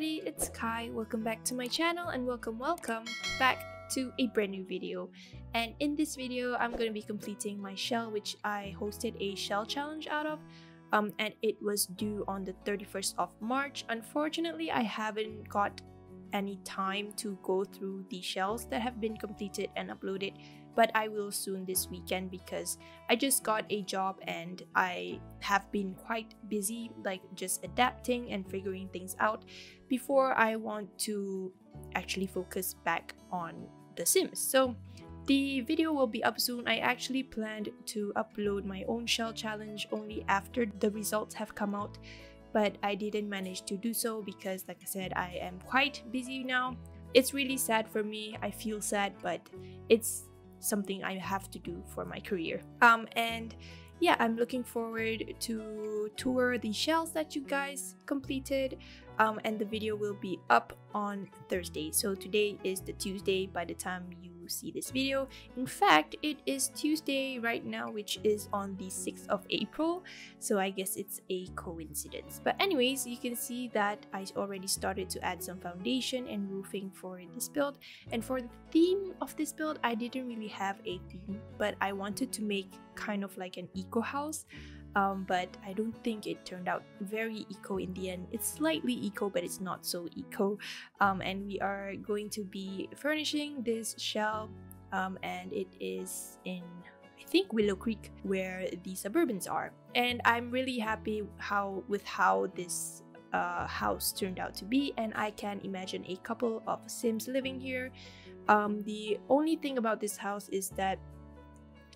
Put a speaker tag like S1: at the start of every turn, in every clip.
S1: everybody, it's Khai. Welcome back to my channel and welcome welcome back to a brand new video. And in this video, I'm going to be completing my shell which I hosted a shell challenge out of. Um, and it was due on the 31st of March. Unfortunately, I haven't got any time to go through the shells that have been completed and uploaded but I will soon this weekend because I just got a job and I have been quite busy, like just adapting and figuring things out before I want to actually focus back on The Sims. So the video will be up soon. I actually planned to upload my own shell challenge only after the results have come out but I didn't manage to do so because like I said I am quite busy now. It's really sad for me. I feel sad but it's something I have to do for my career. Um, and yeah, I'm looking forward to tour the shells that you guys completed. Um, and the video will be up on Thursday. So today is the Tuesday by the time you see this video. In fact, it is Tuesday right now, which is on the 6th of April. So I guess it's a coincidence. But anyways, you can see that I already started to add some foundation and roofing for this build. And for the theme of this build, I didn't really have a theme, but I wanted to make kind of like an eco house um, but I don't think it turned out very eco in the end. It's slightly eco, but it's not so eco. Um, and we are going to be furnishing this shell, um, and it is in I think Willow Creek where the Suburbans are. And I'm really happy how with how this uh, house turned out to be, and I can imagine a couple of Sims living here. Um, the only thing about this house is that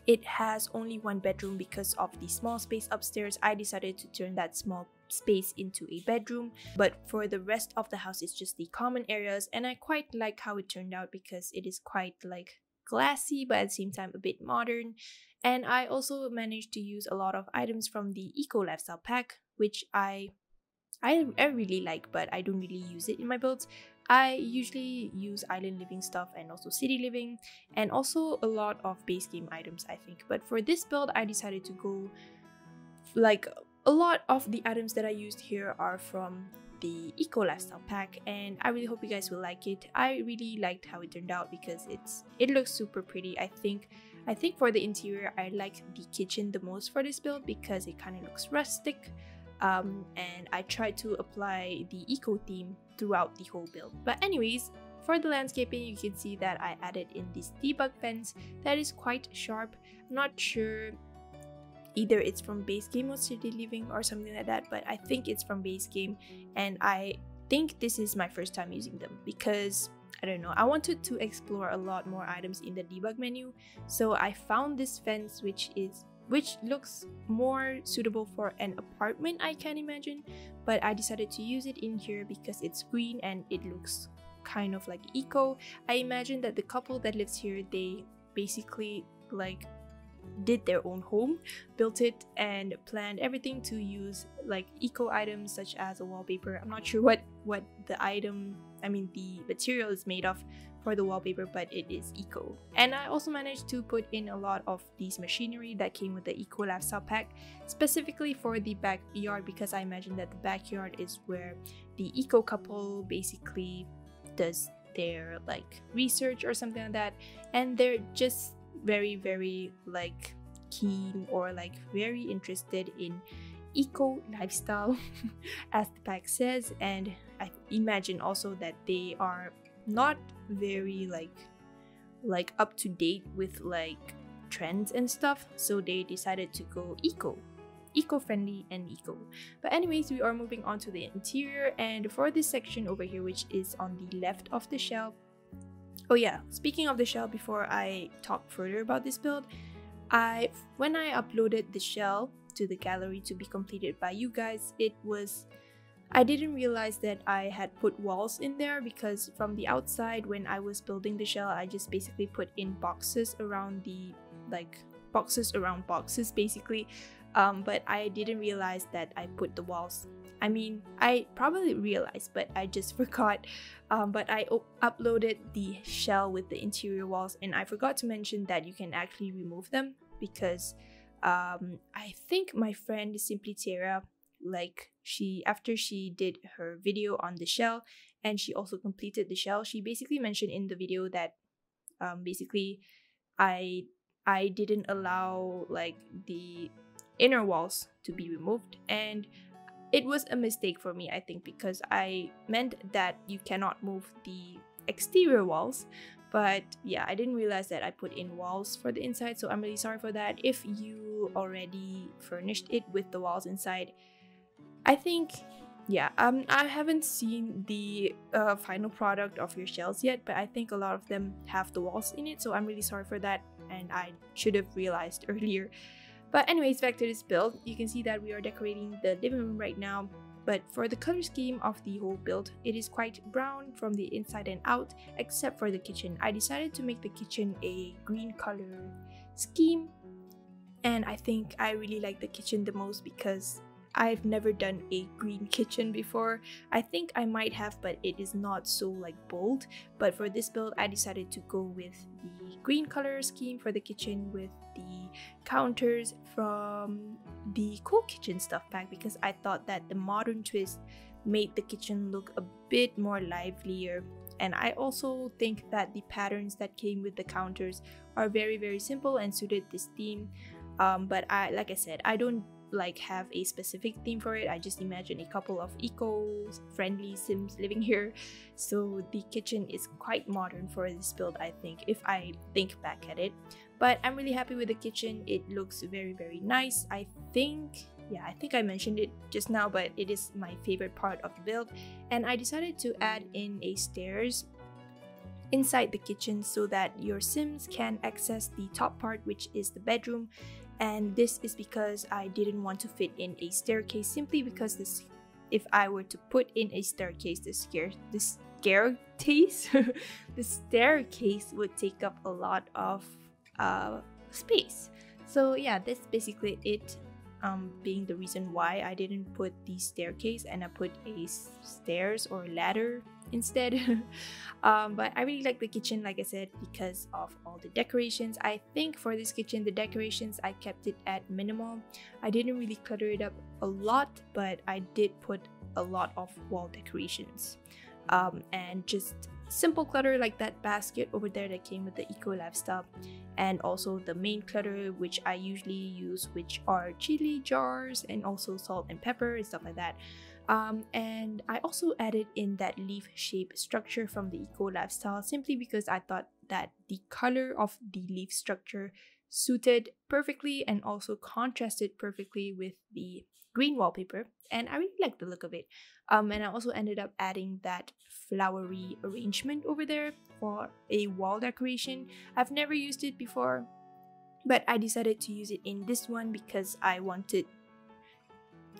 S1: it has only one bedroom because of the small space upstairs. I decided to turn that small space into a bedroom but for the rest of the house it's just the common areas and I quite like how it turned out because it is quite like glassy but at the same time a bit modern and I also managed to use a lot of items from the eco lifestyle pack which I I, I really like but I don't really use it in my builds I usually use island living stuff and also city living and also a lot of base game items I think but for this build I decided to go like a lot of the items that I used here are from the eco lifestyle pack and I really hope you guys will like it. I really liked how it turned out because it's it looks super pretty. I think I think for the interior I like the kitchen the most for this build because it kind of looks rustic um, and I tried to apply the eco theme throughout the whole build. But anyways, for the landscaping, you can see that I added in this debug fence that is quite sharp. I'm not sure either it's from base game or city living or something like that, but I think it's from base game and I think this is my first time using them because I don't know, I wanted to explore a lot more items in the debug menu. So I found this fence which is which looks more suitable for an apartment I can imagine. But I decided to use it in here because it's green and it looks kind of like eco. I imagine that the couple that lives here they basically like did their own home built it and planned everything to use like eco items such as a wallpaper. I'm not sure what what the item I mean the material is made of for the wallpaper but it is eco. And i also managed to put in a lot of these machinery that came with the eco lifestyle pack specifically for the backyard because i imagine that the backyard is where the eco couple basically does their like research or something like that. And they're just very very like keen or like very interested in eco lifestyle as the pack says. And i imagine also that they are not very like like up to date with like trends and stuff so they decided to go eco eco-friendly and eco. But anyways we are moving on to the interior and for this section over here which is on the left of the shell oh yeah speaking of the shell before i talk further about this build i when i uploaded the shell to the gallery to be completed by you guys it was I didn't realize that I had put walls in there because from the outside when I was building the shell I just basically put in boxes around the like boxes around boxes basically. Um, but I didn't realize that I put the walls. I mean I probably realized but I just forgot. Um, but I uploaded the shell with the interior walls and I forgot to mention that you can actually remove them because um, I think my friend Simply Tara like she after she did her video on the shell and she also completed the shell she basically mentioned in the video that um basically i i didn't allow like the inner walls to be removed and it was a mistake for me i think because i meant that you cannot move the exterior walls but yeah i didn't realize that i put in walls for the inside so i'm really sorry for that. If you already furnished it with the walls inside i think yeah um i haven't seen the uh, final product of your shells yet but i think a lot of them have the walls in it so i'm really sorry for that and i should have realized earlier. But anyways back to this build you can see that we are decorating the living room right now but for the color scheme of the whole build it is quite brown from the inside and out except for the kitchen. I decided to make the kitchen a green color scheme and i think i really like the kitchen the most because I've never done a green kitchen before. I think I might have, but it is not so like bold. But for this build, I decided to go with the green color scheme for the kitchen with the counters from the Cool Kitchen stuff pack because I thought that the modern twist made the kitchen look a bit more livelier. And I also think that the patterns that came with the counters are very, very simple and suited this theme. Um, but I, like I said, I don't like have a specific theme for it. I just imagine a couple of eco-friendly Sims living here. So the kitchen is quite modern for this build, I think, if I think back at it. But I'm really happy with the kitchen. It looks very, very nice. I think yeah, I think I mentioned it just now, but it is my favorite part of the build. And I decided to add in a stairs inside the kitchen so that your sims can access the top part which is the bedroom and this is because I didn't want to fit in a staircase simply because this if I were to put in a staircase the scare the staircase the staircase would take up a lot of uh, space. So yeah that's basically it um, being the reason why I didn't put the staircase and I put a stairs or ladder instead. um, but I really like the kitchen, like I said, because of all the decorations. I think for this kitchen, the decorations, I kept it at minimal. I didn't really clutter it up a lot, but I did put a lot of wall decorations. Um, and just simple clutter like that basket over there that came with the eco lifestyle and also the main clutter which I usually use which are chili jars and also salt and pepper and stuff like that. Um, and I also added in that leaf shape structure from the eco lifestyle simply because I thought that the color of the leaf structure suited perfectly and also contrasted perfectly with the green wallpaper and I really like the look of it. Um, and I also ended up adding that flowery arrangement over there for a wall decoration. I've never used it before, but I decided to use it in this one because I wanted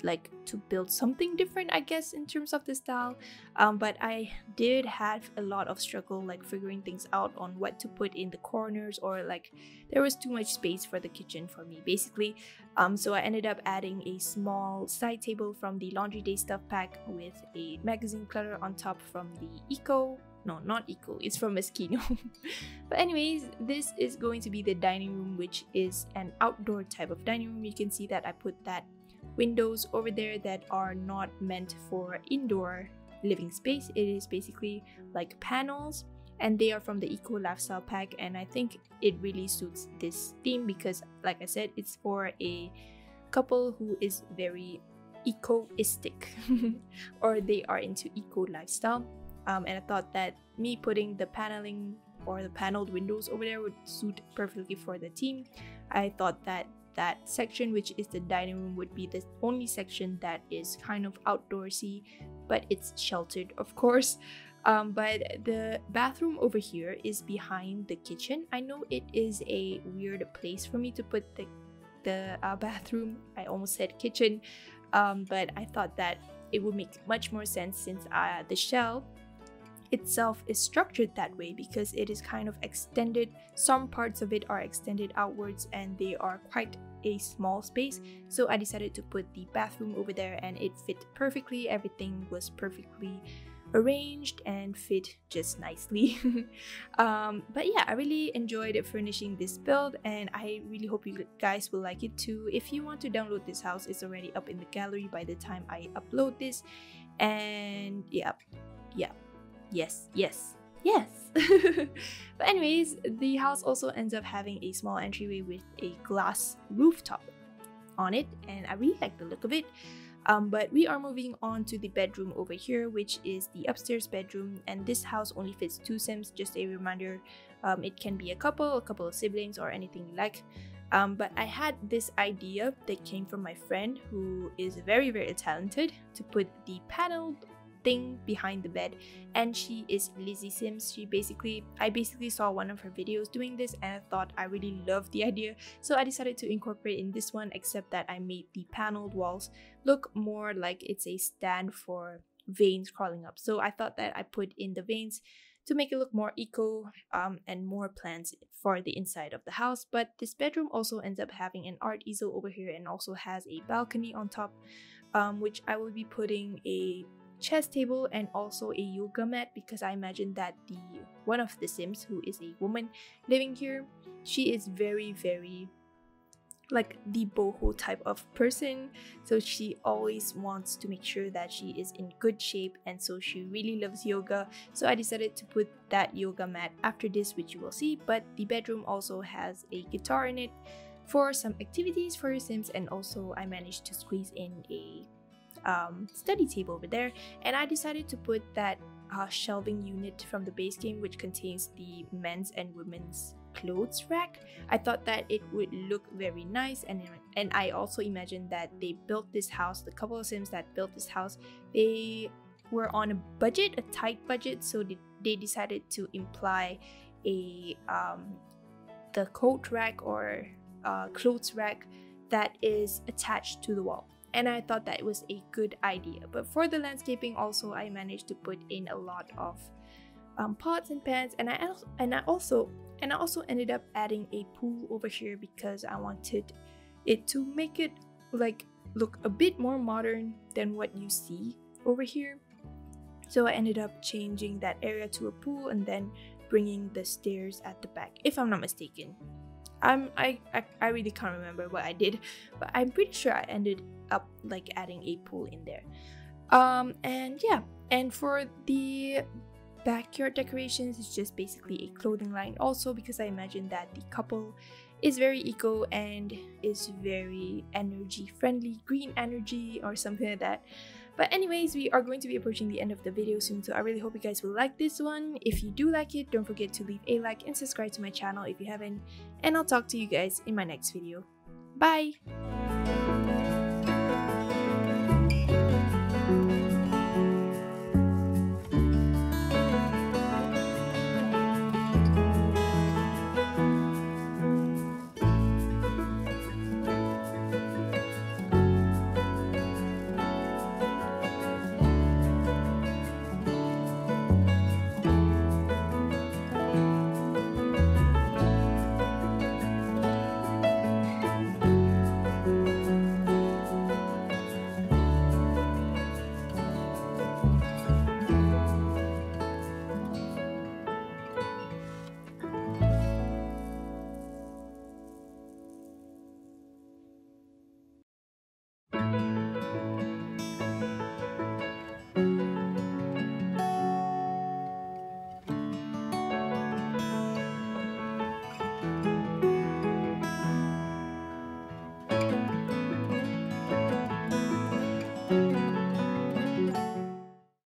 S1: like to build something different i guess in terms of the style. Um, but i did have a lot of struggle like figuring things out on what to put in the corners or like there was too much space for the kitchen for me basically. Um, so i ended up adding a small side table from the laundry day stuff pack with a magazine clutter on top from the eco. No not eco it's from Moschino but anyways this is going to be the dining room which is an outdoor type of dining room. You can see that I put that windows over there that are not meant for indoor living space. It is basically like panels and they are from the Eco Lifestyle pack and I think it really suits this theme because like I said it's for a couple who is very ecoistic or they are into eco lifestyle um, and I thought that me putting the paneling or the paneled windows over there would suit perfectly for the team. I thought that that section, which is the dining room, would be the only section that is kind of outdoorsy, but it's sheltered, of course. Um, but the bathroom over here is behind the kitchen. I know it is a weird place for me to put the the uh, bathroom. I almost said kitchen, um, but I thought that it would make much more sense since uh, the shell itself is structured that way because it is kind of extended. Some parts of it are extended outwards and they are quite a small space. So I decided to put the bathroom over there and it fit perfectly. Everything was perfectly arranged and fit just nicely. um, but yeah, I really enjoyed furnishing this build and I really hope you guys will like it too. If you want to download this house, it's already up in the gallery by the time I upload this. And yeah, yeah, yes, yes, yes. but anyways, the house also ends up having a small entryway with a glass rooftop on it and I really like the look of it. Um, but we are moving on to the bedroom over here, which is the upstairs bedroom. And this house only fits two Sims, just a reminder. Um, it can be a couple, a couple of siblings, or anything you like. Um, but I had this idea that came from my friend who is very, very talented to put the paneled thing behind the bed and she is Lizzie Sims. She basically I basically saw one of her videos doing this and I thought I really loved the idea so I decided to incorporate in this one except that I made the paneled walls look more like it's a stand for veins crawling up. So I thought that I put in the veins to make it look more eco um, and more plants for the inside of the house. But this bedroom also ends up having an art easel over here and also has a balcony on top, um, which I will be putting a chess table and also a yoga mat because I imagine that the one of the Sims who is a woman living here, she is very very like the boho type of person. So she always wants to make sure that she is in good shape and so she really loves yoga. So i decided to put that yoga mat after this which you will see but the bedroom also has a guitar in it for some activities for your sims and also i managed to squeeze in a um, study table over there and I decided to put that uh, shelving unit from the base game which contains the men's and women's clothes rack. I thought that it would look very nice and and I also imagined that they built this house, the couple of sims that built this house, they were on a budget, a tight budget, so they, they decided to imply a um, the coat rack or uh, clothes rack that is attached to the wall and I thought that it was a good idea. But for the landscaping also I managed to put in a lot of um, pots and pans and I also, and I also and I also ended up adding a pool over here because I wanted it to make it like look a bit more modern than what you see over here. So I ended up changing that area to a pool and then bringing the stairs at the back if I'm not mistaken. I'm I, I I really can't remember what I did, but I'm pretty sure I ended up like adding a pool in there. Um and yeah, and for the backyard decorations it's just basically a clothing line also because I imagine that the couple is very eco and is very energy friendly, green energy or something like that. But anyways, we are going to be approaching the end of the video soon, so I really hope you guys will like this one. If you do like it, don't forget to leave a like and subscribe to my channel if you haven't. And I'll talk to you guys in my next video. Bye!